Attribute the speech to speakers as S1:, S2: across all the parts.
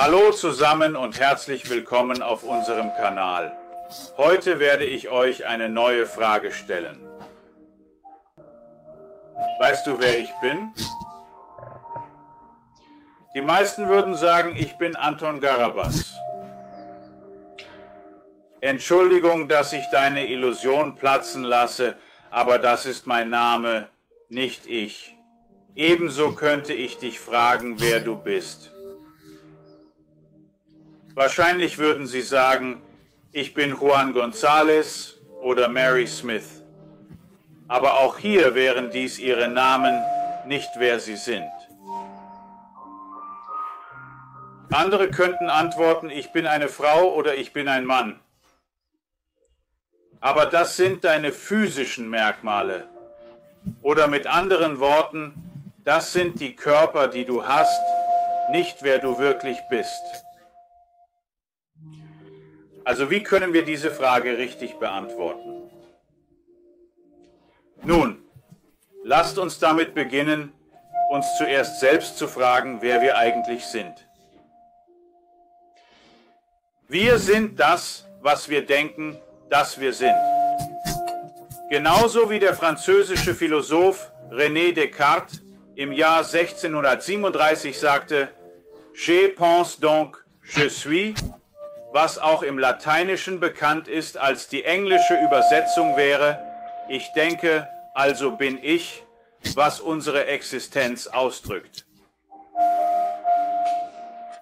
S1: Hallo zusammen und herzlich willkommen auf unserem Kanal. Heute werde ich euch eine neue Frage stellen. Weißt du, wer ich bin? Die meisten würden sagen, ich bin Anton Garabas. Entschuldigung, dass ich deine Illusion platzen lasse, aber das ist mein Name, nicht ich. Ebenso könnte ich dich fragen, wer du bist. Wahrscheinlich würden sie sagen, ich bin Juan González oder Mary Smith. Aber auch hier wären dies ihre Namen, nicht wer sie sind. Andere könnten antworten, ich bin eine Frau oder ich bin ein Mann. Aber das sind deine physischen Merkmale. Oder mit anderen Worten, das sind die Körper, die du hast, nicht wer du wirklich bist. Also wie können wir diese Frage richtig beantworten? Nun, lasst uns damit beginnen, uns zuerst selbst zu fragen, wer wir eigentlich sind. Wir sind das, was wir denken, dass wir sind. Genauso wie der französische Philosoph René Descartes im Jahr 1637 sagte, Je pense donc, je suis, was auch im Lateinischen bekannt ist als die englische Übersetzung wäre, ich denke, also bin ich, was unsere Existenz ausdrückt.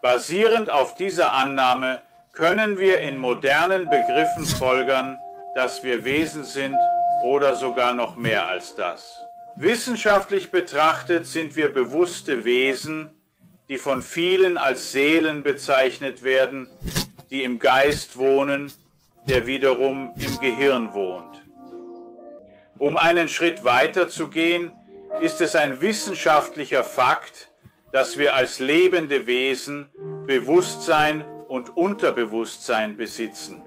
S1: Basierend auf dieser Annahme können wir in modernen Begriffen folgern, dass wir Wesen sind oder sogar noch mehr als das. Wissenschaftlich betrachtet sind wir bewusste Wesen, die von vielen als Seelen bezeichnet werden, die im Geist wohnen, der wiederum im Gehirn wohnt. Um einen Schritt weiter zu gehen, ist es ein wissenschaftlicher Fakt, dass wir als lebende Wesen Bewusstsein und Unterbewusstsein besitzen.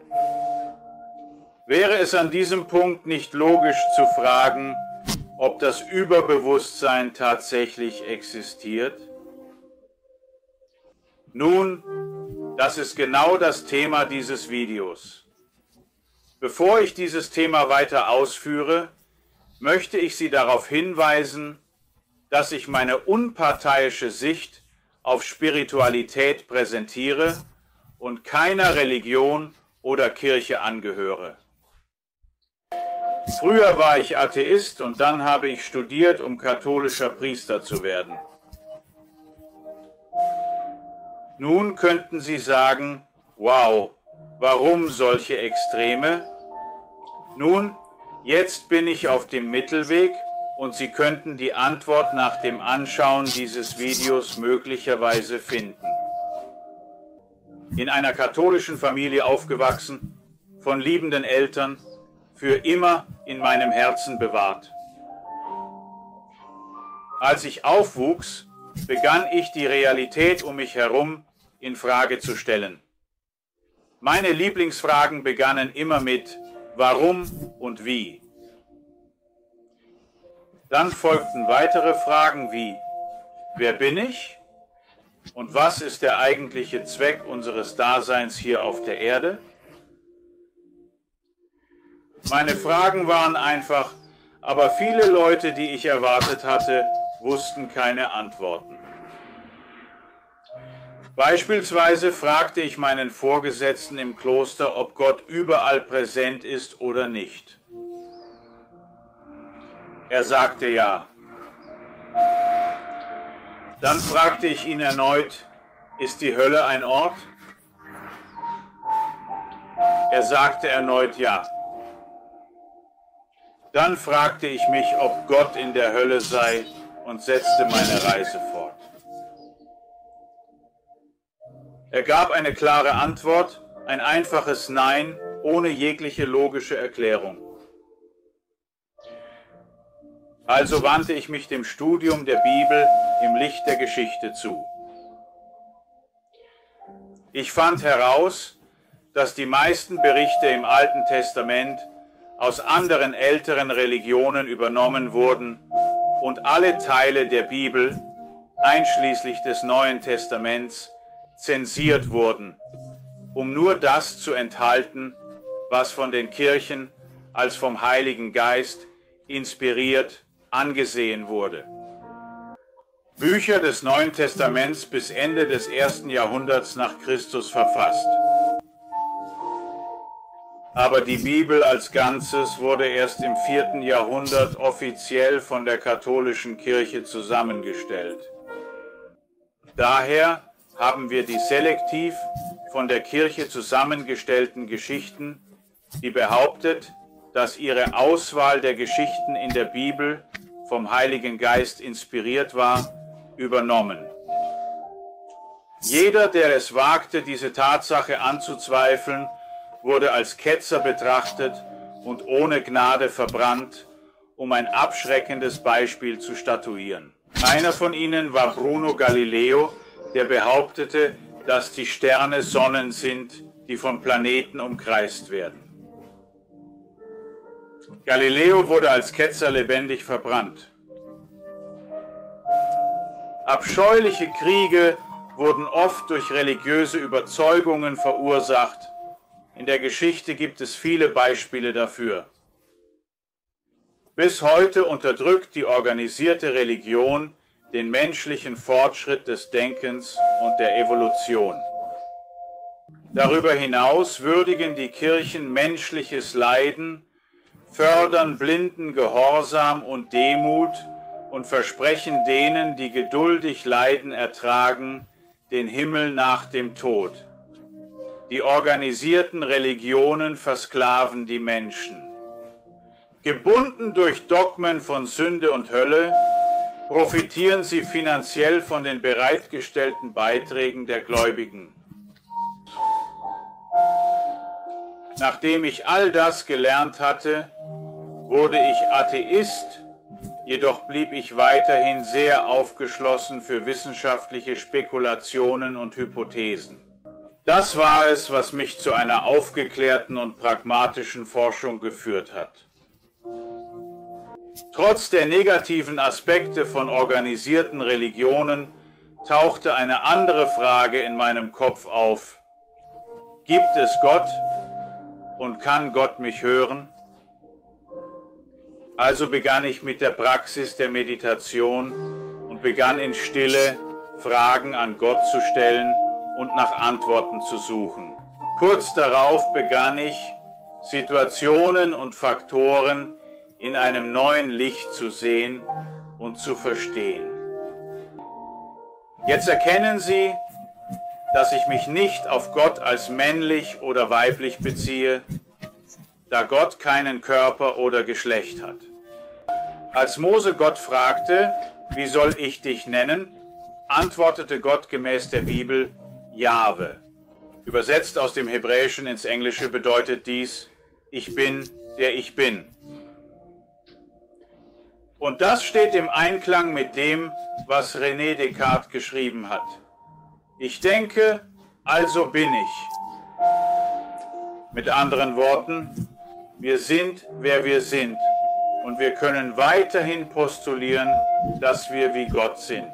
S1: Wäre es an diesem Punkt nicht logisch zu fragen, ob das Überbewusstsein tatsächlich existiert? Nun, das ist genau das Thema dieses Videos. Bevor ich dieses Thema weiter ausführe, möchte ich Sie darauf hinweisen, dass ich meine unparteiische Sicht auf Spiritualität präsentiere und keiner Religion oder Kirche angehöre. Früher war ich Atheist und dann habe ich studiert, um katholischer Priester zu werden. Nun könnten Sie sagen, wow, warum solche Extreme? Nun, jetzt bin ich auf dem Mittelweg und Sie könnten die Antwort nach dem Anschauen dieses Videos möglicherweise finden in einer katholischen Familie aufgewachsen, von liebenden Eltern, für immer in meinem Herzen bewahrt. Als ich aufwuchs, begann ich die Realität um mich herum in Frage zu stellen. Meine Lieblingsfragen begannen immer mit Warum und wie. Dann folgten weitere Fragen wie Wer bin ich? Und was ist der eigentliche Zweck unseres Daseins hier auf der Erde? Meine Fragen waren einfach, aber viele Leute, die ich erwartet hatte, wussten keine Antworten. Beispielsweise fragte ich meinen Vorgesetzten im Kloster, ob Gott überall präsent ist oder nicht. Er sagte ja. Dann fragte ich ihn erneut, ist die Hölle ein Ort? Er sagte erneut ja. Dann fragte ich mich, ob Gott in der Hölle sei und setzte meine Reise fort. Er gab eine klare Antwort, ein einfaches Nein ohne jegliche logische Erklärung. Also wandte ich mich dem Studium der Bibel im Licht der Geschichte zu. Ich fand heraus, dass die meisten Berichte im Alten Testament aus anderen älteren Religionen übernommen wurden und alle Teile der Bibel, einschließlich des Neuen Testaments, zensiert wurden, um nur das zu enthalten, was von den Kirchen als vom Heiligen Geist inspiriert angesehen wurde. Bücher des Neuen Testaments bis Ende des ersten Jahrhunderts nach Christus verfasst. Aber die Bibel als Ganzes wurde erst im vierten Jahrhundert offiziell von der katholischen Kirche zusammengestellt. Daher haben wir die selektiv von der Kirche zusammengestellten Geschichten, die behauptet, dass ihre Auswahl der Geschichten in der Bibel vom Heiligen Geist inspiriert war, übernommen. Jeder, der es wagte, diese Tatsache anzuzweifeln, wurde als Ketzer betrachtet und ohne Gnade verbrannt, um ein abschreckendes Beispiel zu statuieren. Einer von ihnen war Bruno Galileo, der behauptete, dass die Sterne Sonnen sind, die von Planeten umkreist werden. Galileo wurde als Ketzer lebendig verbrannt. Abscheuliche Kriege wurden oft durch religiöse Überzeugungen verursacht. In der Geschichte gibt es viele Beispiele dafür. Bis heute unterdrückt die organisierte Religion den menschlichen Fortschritt des Denkens und der Evolution. Darüber hinaus würdigen die Kirchen menschliches Leiden, fördern blinden Gehorsam und Demut und versprechen denen, die geduldig Leiden ertragen, den Himmel nach dem Tod. Die organisierten Religionen versklaven die Menschen. Gebunden durch Dogmen von Sünde und Hölle, profitieren sie finanziell von den bereitgestellten Beiträgen der Gläubigen. Nachdem ich all das gelernt hatte, wurde ich Atheist Jedoch blieb ich weiterhin sehr aufgeschlossen für wissenschaftliche Spekulationen und Hypothesen. Das war es, was mich zu einer aufgeklärten und pragmatischen Forschung geführt hat. Trotz der negativen Aspekte von organisierten Religionen tauchte eine andere Frage in meinem Kopf auf. Gibt es Gott und kann Gott mich hören? Also begann ich mit der Praxis der Meditation und begann in Stille Fragen an Gott zu stellen und nach Antworten zu suchen. Kurz darauf begann ich, Situationen und Faktoren in einem neuen Licht zu sehen und zu verstehen. Jetzt erkennen Sie, dass ich mich nicht auf Gott als männlich oder weiblich beziehe, da Gott keinen Körper oder Geschlecht hat. Als Mose Gott fragte, wie soll ich dich nennen, antwortete Gott gemäß der Bibel Jahwe. Übersetzt aus dem Hebräischen ins Englische bedeutet dies, ich bin, der ich bin. Und das steht im Einklang mit dem, was René Descartes geschrieben hat. Ich denke, also bin ich. Mit anderen Worten, wir sind, wer wir sind und wir können weiterhin postulieren, dass wir wie Gott sind.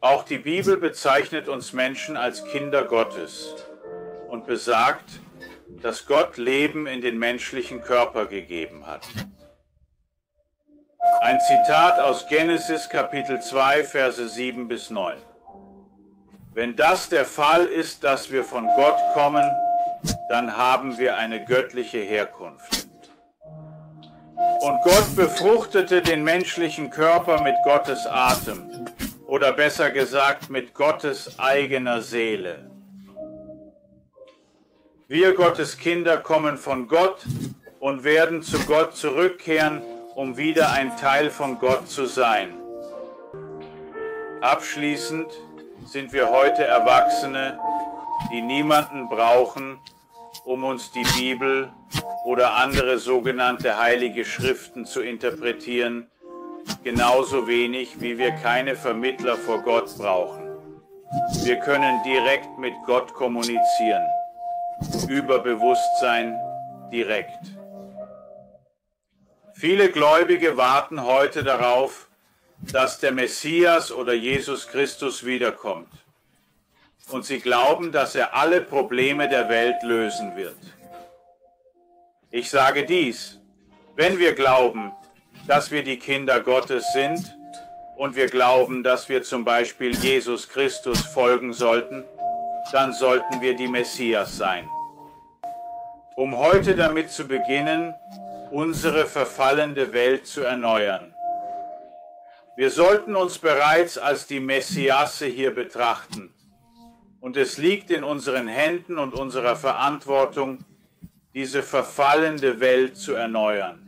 S1: Auch die Bibel bezeichnet uns Menschen als Kinder Gottes und besagt, dass Gott Leben in den menschlichen Körper gegeben hat. Ein Zitat aus Genesis Kapitel 2, Verse 7 bis 9. Wenn das der Fall ist, dass wir von Gott kommen, dann haben wir eine göttliche Herkunft. Und Gott befruchtete den menschlichen Körper mit Gottes Atem oder besser gesagt mit Gottes eigener Seele. Wir Gottes Kinder kommen von Gott und werden zu Gott zurückkehren, um wieder ein Teil von Gott zu sein. Abschließend sind wir heute Erwachsene, die niemanden brauchen, um uns die Bibel oder andere sogenannte heilige Schriften zu interpretieren, genauso wenig wie wir keine Vermittler vor Gott brauchen. Wir können direkt mit Gott kommunizieren, über Bewusstsein direkt. Viele Gläubige warten heute darauf, dass der Messias oder Jesus Christus wiederkommt. und sie glauben, dass er alle Probleme der Welt lösen wird. Ich sage dies, wenn wir glauben, dass wir die Kinder Gottes sind und wir glauben, dass wir zum Beispiel Jesus Christus folgen sollten, dann sollten wir die Messias sein. Um heute damit zu beginnen, unsere verfallende Welt zu erneuern. Wir sollten uns bereits als die Messiasse hier betrachten. Und es liegt in unseren Händen und unserer Verantwortung, diese verfallende Welt zu erneuern.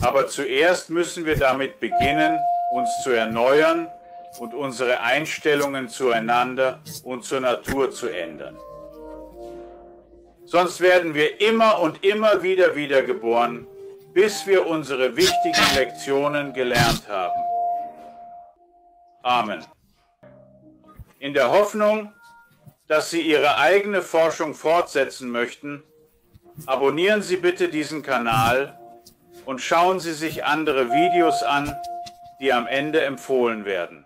S1: Aber zuerst müssen wir damit beginnen, uns zu erneuern und unsere Einstellungen zueinander und zur Natur zu ändern. Sonst werden wir immer und immer wieder wiedergeboren, bis wir unsere wichtigen Lektionen gelernt haben. Amen. In der Hoffnung, dass Sie Ihre eigene Forschung fortsetzen möchten, abonnieren Sie bitte diesen Kanal und schauen Sie sich andere Videos an, die am Ende empfohlen werden.